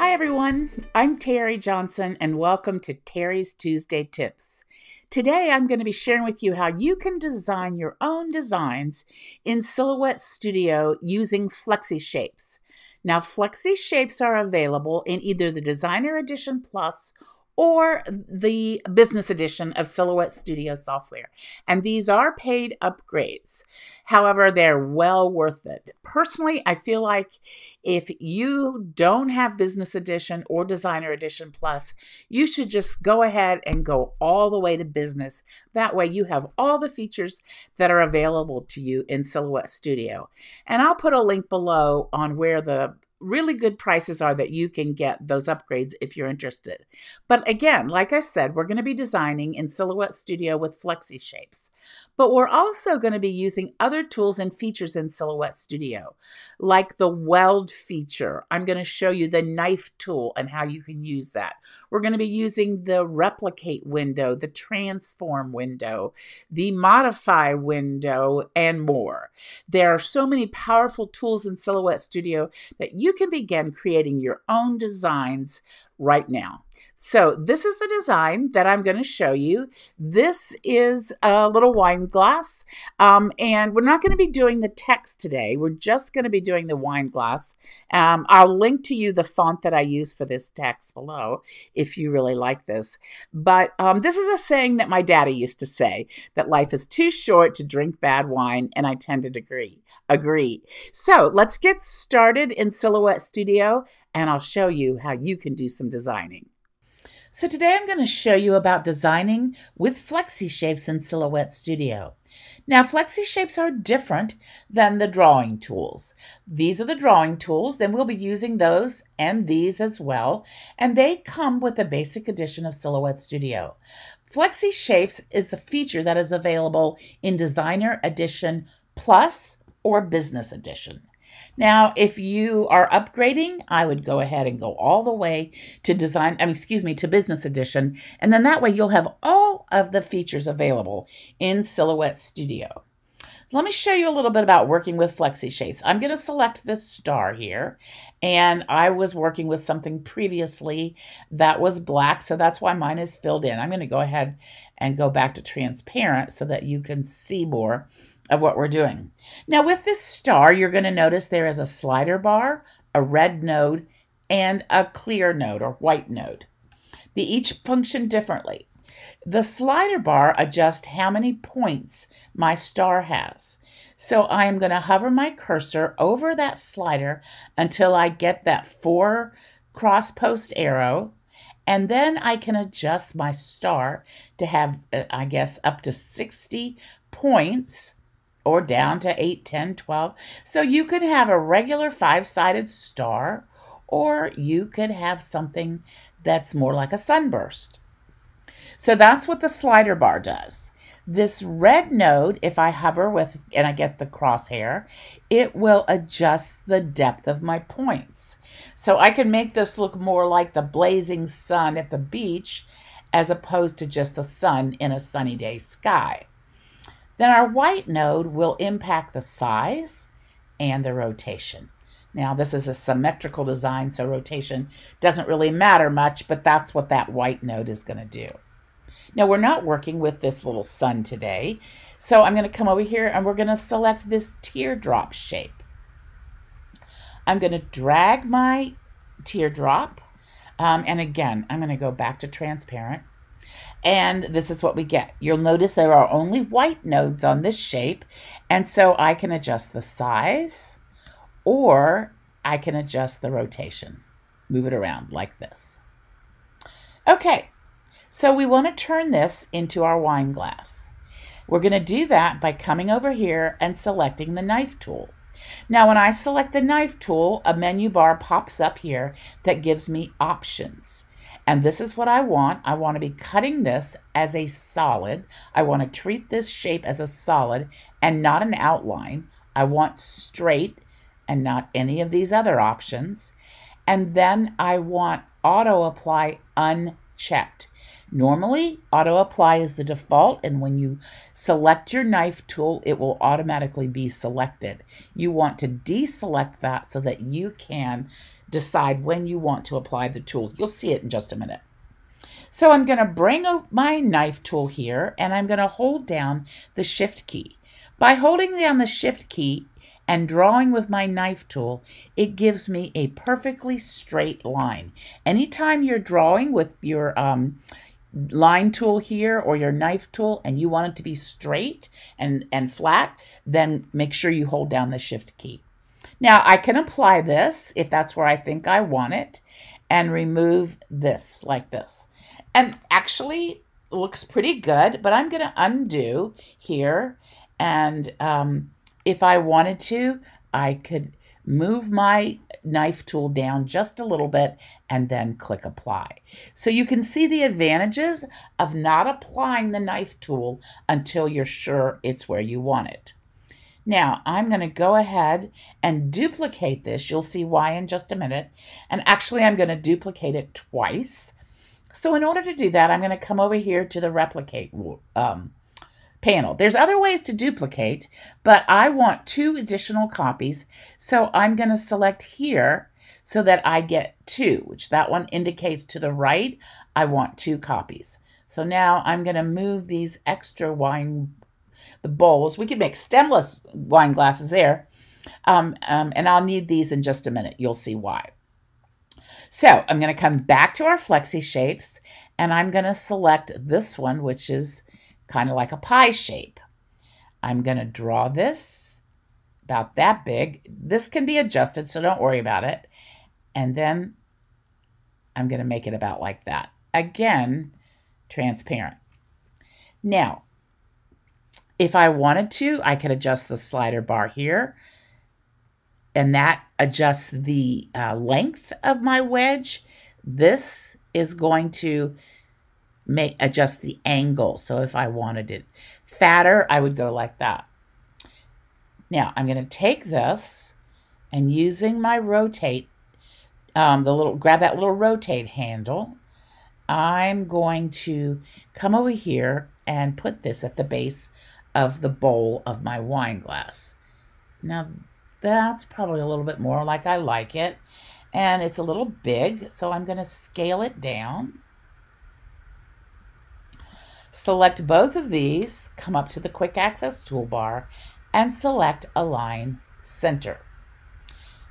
Hi, everyone. I'm Terri Johnson, and welcome to Terri's Tuesday Tips. Today, I'm going to be sharing with you how you can design your own designs in Silhouette Studio using Flexi Shapes. Now, Flexi Shapes are available in either the Designer Edition Plus or the business edition of Silhouette Studio software. And these are paid upgrades. However, they're well worth it. Personally, I feel like if you don't have business edition or designer edition plus, you should just go ahead and go all the way to business. That way, you have all the features that are available to you in Silhouette Studio. And I'll put a link below on where the really good prices are that you can get those upgrades if you're interested. But again, like I said, we're going to be designing in Silhouette Studio with Flexi Shapes. But we're also going to be using other tools and features in Silhouette Studio, like the weld feature. I'm going to show you the knife tool and how you can use that. We're going to be using the replicate window, the transform window, the modify window, and more. There are so many powerful tools in Silhouette Studio that you can begin creating your own designs right now. So this is the design that I'm going to show you. This is a little wine glass, um, and we're not going to be doing the text today. We're just going to be doing the wine glass. Um, I'll link to you the font that I use for this text below if you really like this. But um, this is a saying that my daddy used to say, that life is too short to drink bad wine, and I tend to agree. Agree. So let's get started in Silhouette Studio and I'll show you how you can do some designing. So today I'm going to show you about designing with flexi shapes in Silhouette Studio. Now flexi shapes are different than the drawing tools. These are the drawing tools, then we'll be using those and these as well, and they come with a basic edition of Silhouette Studio. Flexi shapes is a feature that is available in Designer Edition Plus or Business Edition. Now, if you are upgrading, I would go ahead and go all the way to design, I mean, excuse me, to business edition. And then that way you'll have all of the features available in Silhouette Studio. So let me show you a little bit about working with Flexi Shapes. I'm going to select this star here, and I was working with something previously that was black, so that's why mine is filled in. I'm going to go ahead and go back to transparent so that you can see more of what we're doing. Now with this star, you're going to notice there is a slider bar, a red node, and a clear node or white node. They each function differently. The slider bar adjusts how many points my star has. So I am going to hover my cursor over that slider until I get that four cross post arrow. And then I can adjust my star to have, uh, I guess, up to 60 points or down to 8, 10, 12. So you could have a regular five sided star, or you could have something that's more like a sunburst. So that's what the slider bar does. This red node, if I hover with and I get the crosshair, it will adjust the depth of my points. So I can make this look more like the blazing sun at the beach as opposed to just the sun in a sunny day sky. Then our white node will impact the size and the rotation. Now, this is a symmetrical design, so rotation doesn't really matter much, but that's what that white node is going to do. Now, we're not working with this little sun today, so I'm going to come over here and we're going to select this teardrop shape. I'm going to drag my teardrop, um, and again, I'm going to go back to transparent, and this is what we get. You'll notice there are only white nodes on this shape. And so I can adjust the size or I can adjust the rotation. Move it around like this. Okay, so we want to turn this into our wine glass. We're going to do that by coming over here and selecting the knife tool. Now, when I select the knife tool, a menu bar pops up here that gives me options. And this is what I want. I want to be cutting this as a solid. I want to treat this shape as a solid and not an outline. I want straight and not any of these other options. And then I want auto apply unchecked. Normally, auto apply is the default, and when you select your knife tool, it will automatically be selected. You want to deselect that so that you can decide when you want to apply the tool. You'll see it in just a minute. So I'm going to bring my knife tool here and I'm going to hold down the shift key. By holding down the shift key and drawing with my knife tool, it gives me a perfectly straight line. Anytime you're drawing with your um, line tool here or your knife tool and you want it to be straight and, and flat, then make sure you hold down the shift key. Now I can apply this if that's where I think I want it and remove this like this. And actually looks pretty good, but I'm going to undo here. And um, if I wanted to, I could move my knife tool down just a little bit and then click apply. So you can see the advantages of not applying the knife tool until you're sure it's where you want it. Now, I'm going to go ahead and duplicate this. You'll see why in just a minute. And actually, I'm going to duplicate it twice. So in order to do that, I'm going to come over here to the replicate um, panel. There's other ways to duplicate, but I want two additional copies. So I'm going to select here so that I get two, which that one indicates to the right, I want two copies. So now I'm going to move these extra wine the bowls. We could make stemless wine glasses there. Um, um, and I'll need these in just a minute. You'll see why. So I'm going to come back to our flexi shapes and I'm going to select this one, which is kind of like a pie shape. I'm going to draw this about that big. This can be adjusted, so don't worry about it. And then I'm going to make it about like that. Again, transparent. Now, if I wanted to, I could adjust the slider bar here. And that adjusts the uh, length of my wedge. This is going to make adjust the angle. So if I wanted it fatter, I would go like that. Now I'm going to take this and using my rotate, um, the little grab that little rotate handle, I'm going to come over here and put this at the base of the bowl of my wine glass. Now, that's probably a little bit more like I like it. And it's a little big, so I'm going to scale it down. Select both of these, come up to the Quick Access toolbar, and select Align Center.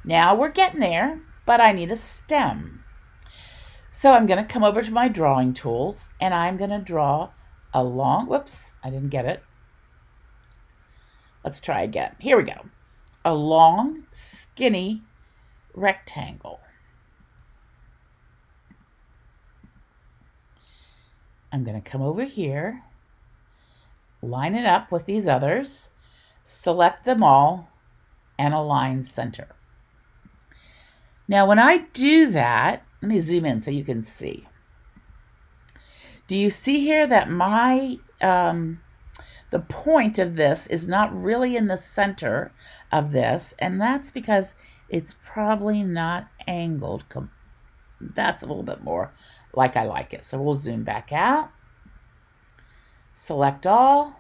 Now we're getting there, but I need a stem. So I'm going to come over to my drawing tools, and I'm going to draw a long, whoops, I didn't get it, Let's try again. Here we go. A long, skinny rectangle. I'm going to come over here, line it up with these others, select them all, and align center. Now, when I do that, let me zoom in so you can see. Do you see here that my um, the point of this is not really in the center of this, and that's because it's probably not angled. That's a little bit more like I like it. So we'll zoom back out, select all,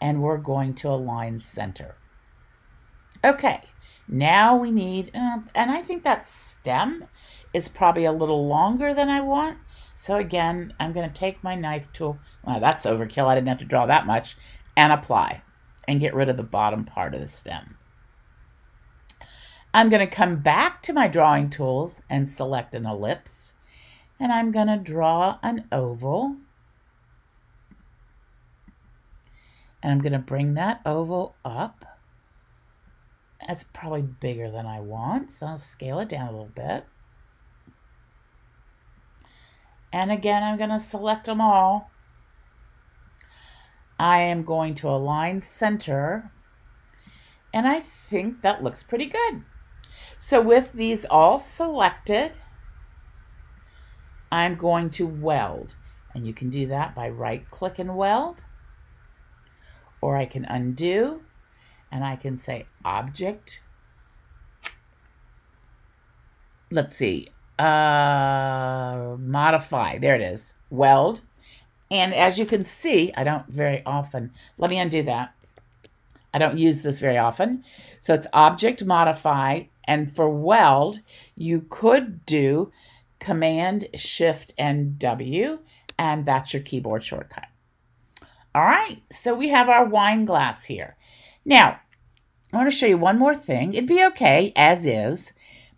and we're going to align center. Okay, now we need, uh, and I think that stem is probably a little longer than I want. So again, I'm going to take my knife tool. Well, that's overkill. I didn't have to draw that much. And apply. And get rid of the bottom part of the stem. I'm going to come back to my drawing tools and select an ellipse. And I'm going to draw an oval. And I'm going to bring that oval up. That's probably bigger than I want, so I'll scale it down a little bit. And again, I'm going to select them all. I am going to align center. And I think that looks pretty good. So with these all selected, I'm going to weld. And you can do that by right click and weld. Or I can undo and I can say object. Let's see, uh, modify. There it is. Weld. And as you can see, I don't very often, let me undo that. I don't use this very often. So it's object modify And for weld, you could do Command, Shift, and W, and that's your keyboard shortcut. All right, so we have our wine glass here. Now, I want to show you one more thing. It'd be okay as is,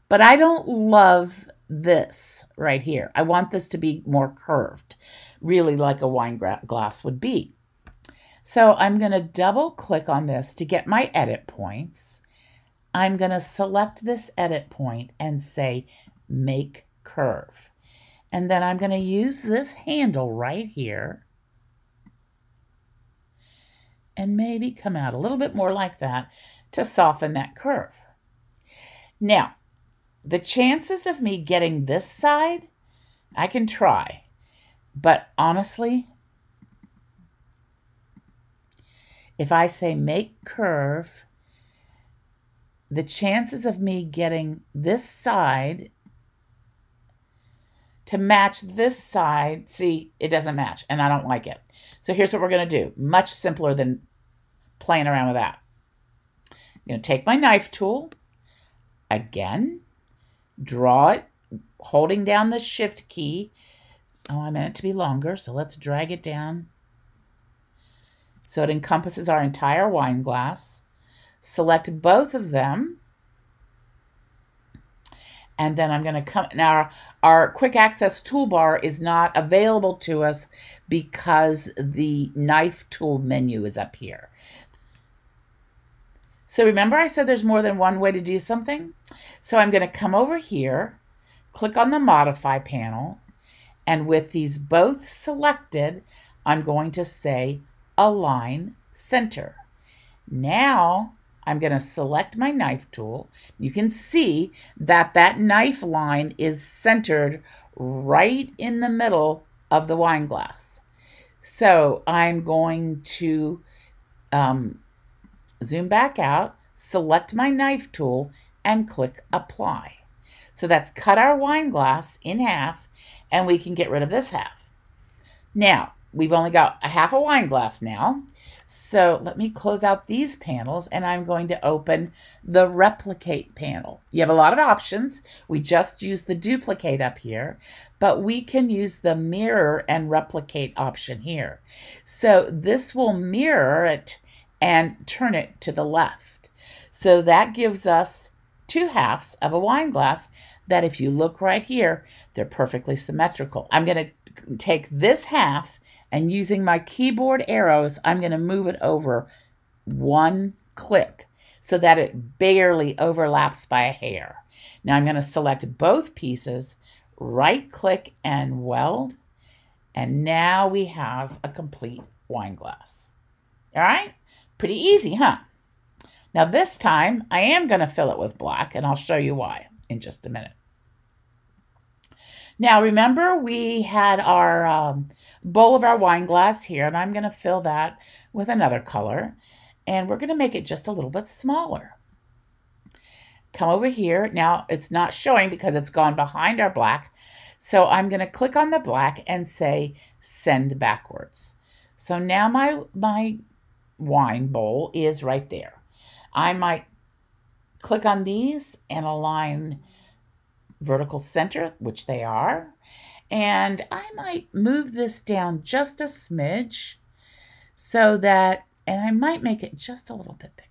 but I don't love this right here. I want this to be more curved, really like a wine glass would be. So I'm going to double click on this to get my edit points. I'm going to select this edit point and say make curve. And then I'm going to use this handle right here and maybe come out a little bit more like that to soften that curve. Now, the chances of me getting this side, I can try. But honestly, if I say make curve, the chances of me getting this side to match this side, see, it doesn't match, and I don't like it. So here's what we're going to do. Much simpler than playing around with that. I'm going to take my knife tool, again, draw it, holding down the shift key. Oh, I meant it to be longer, so let's drag it down so it encompasses our entire wine glass. Select both of them. And then I'm going to come, now our, our quick access toolbar is not available to us because the knife tool menu is up here. So remember I said there's more than one way to do something? So I'm going to come over here, click on the Modify panel, and with these both selected, I'm going to say Align Center. Now I'm going to select my knife tool. You can see that that knife line is centered right in the middle of the wine glass. So I'm going to um, zoom back out, select my knife tool, and click apply. So that's cut our wine glass in half, and we can get rid of this half. Now, we've only got a half a wine glass now. So let me close out these panels and I'm going to open the replicate panel. You have a lot of options. We just use the duplicate up here, but we can use the mirror and replicate option here. So this will mirror it and turn it to the left. So that gives us two halves of a wine glass that if you look right here, they're perfectly symmetrical. I'm going to take this half and using my keyboard arrows, I'm going to move it over one click so that it barely overlaps by a hair. Now I'm going to select both pieces, right click and weld, and now we have a complete wine glass. All right? Pretty easy, huh? Now this time, I am going to fill it with black, and I'll show you why in just a minute. Now remember we had our um, bowl of our wine glass here, and I'm going to fill that with another color, and we're going to make it just a little bit smaller. Come over here. Now it's not showing because it's gone behind our black, so I'm going to click on the black and say send backwards. So now my, my wine bowl is right there. I might click on these and align vertical center, which they are. And I might move this down just a smidge so that, and I might make it just a little bit bigger.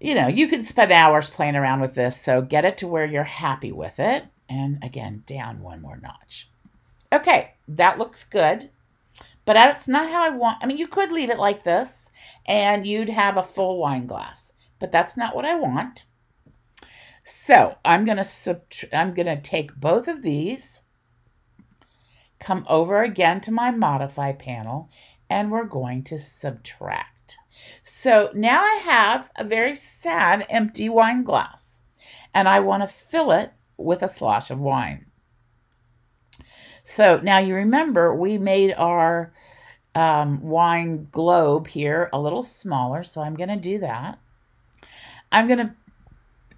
You know, you can spend hours playing around with this, so get it to where you're happy with it. And again, down one more notch. Okay, that looks good. But that's not how I want. I mean, you could leave it like this and you'd have a full wine glass, but that's not what I want. So I'm going to I'm going to take both of these, come over again to my modify panel, and we're going to subtract. So now I have a very sad empty wine glass, and I want to fill it with a slosh of wine. So now you remember we made our um, wine globe here a little smaller, so I'm going to do that. I'm going to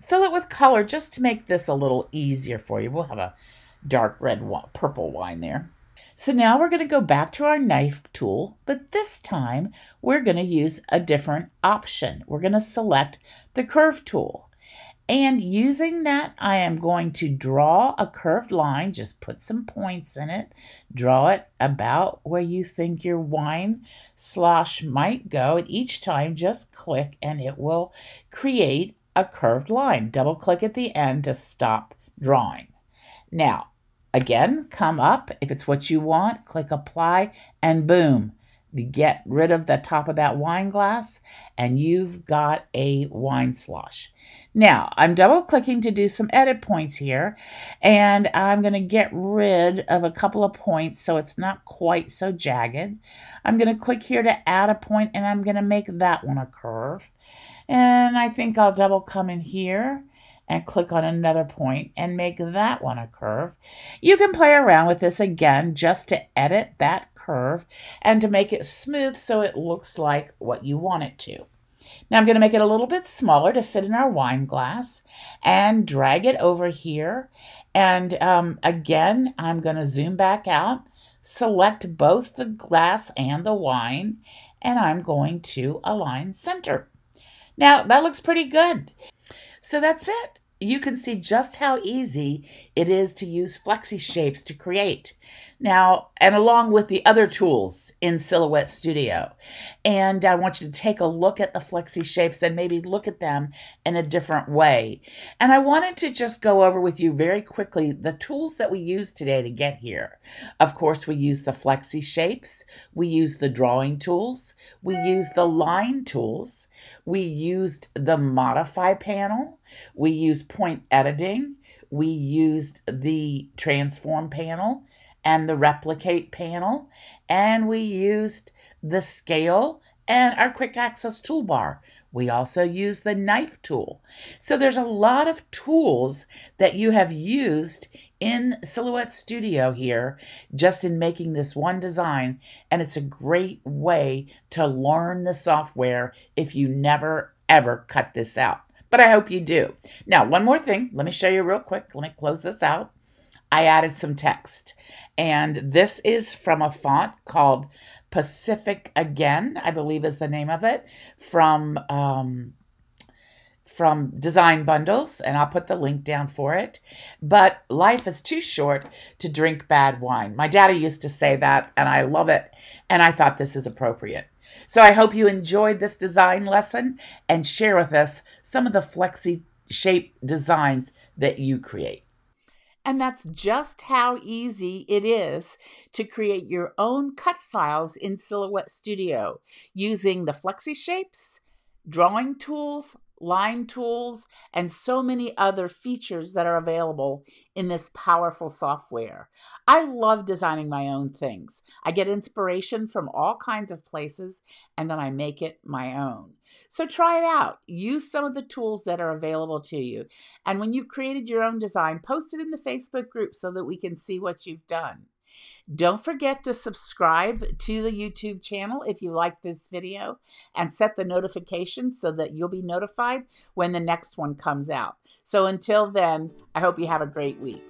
fill it with color just to make this a little easier for you. We'll have a dark red, purple wine there. So now we're going to go back to our knife tool, but this time we're going to use a different option. We're going to select the curve tool. And using that, I am going to draw a curved line, just put some points in it, draw it about where you think your wine slosh might go. And each time, just click and it will create a curved line. Double click at the end to stop drawing. Now, Again, come up. If it's what you want, click apply and boom. Get rid of the top of that wine glass and you've got a wine slosh. Now, I'm double clicking to do some edit points here and I'm going to get rid of a couple of points so it's not quite so jagged. I'm going to click here to add a point and I'm going to make that one a curve. And I think I'll double come in here and click on another point and make that one a curve. You can play around with this again just to edit that curve and to make it smooth so it looks like what you want it to. Now I'm going to make it a little bit smaller to fit in our wine glass and drag it over here. And um, again, I'm going to zoom back out, select both the glass and the wine, and I'm going to align center. Now that looks pretty good. So that's it you can see just how easy it is to use flexi shapes to create. Now, and along with the other tools in Silhouette Studio. And I want you to take a look at the flexi shapes and maybe look at them in a different way. And I wanted to just go over with you very quickly the tools that we use today to get here. Of course, we use the flexi shapes, we use the drawing tools, we use the line tools, we used the modify panel, we use point editing, we used the transform panel, and the replicate panel, and we used the scale and our quick access toolbar. We also use the knife tool. So there's a lot of tools that you have used in Silhouette Studio here just in making this one design. And it's a great way to learn the software if you never ever cut this out. But I hope you do. Now, one more thing. Let me show you real quick. Let me close this out. I added some text. And this is from a font called Pacific Again, I believe is the name of it, from um, from Design Bundles, and I'll put the link down for it. But life is too short to drink bad wine. My daddy used to say that, and I love it, and I thought this is appropriate. So I hope you enjoyed this design lesson and share with us some of the flexi shape designs that you create. And that's just how easy it is to create your own cut files in Silhouette Studio using the flexi shapes, drawing tools, line tools, and so many other features that are available in this powerful software. I love designing my own things. I get inspiration from all kinds of places and then I make it my own. So try it out. Use some of the tools that are available to you. And when you've created your own design, post it in the Facebook group so that we can see what you've done. Don't forget to subscribe to the YouTube channel if you like this video and set the notifications so that you'll be notified when the next one comes out. So until then, I hope you have a great week.